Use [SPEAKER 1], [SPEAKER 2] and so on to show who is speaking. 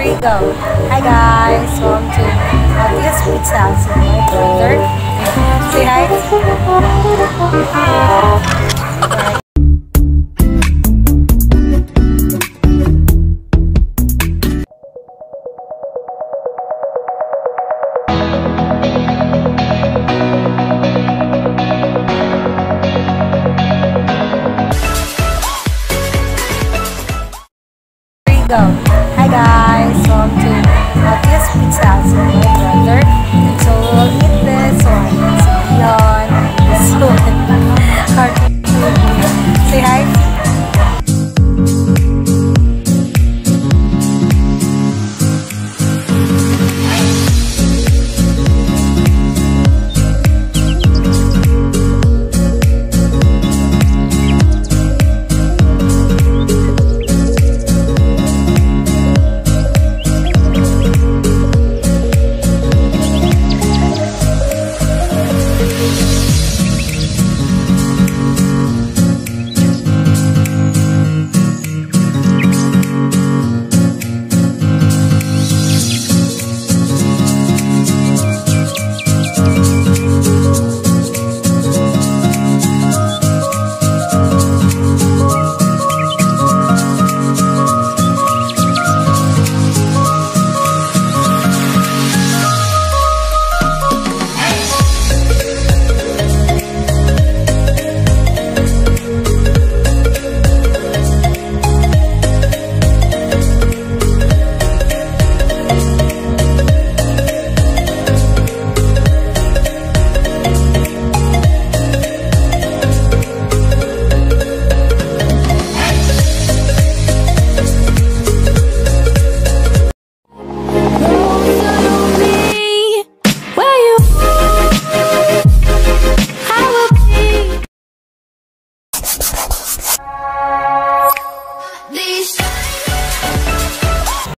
[SPEAKER 1] Here you go. Hi guys, welcome to Althea's Pizza. So my brother, say hi. hi. go. That's me, that's me.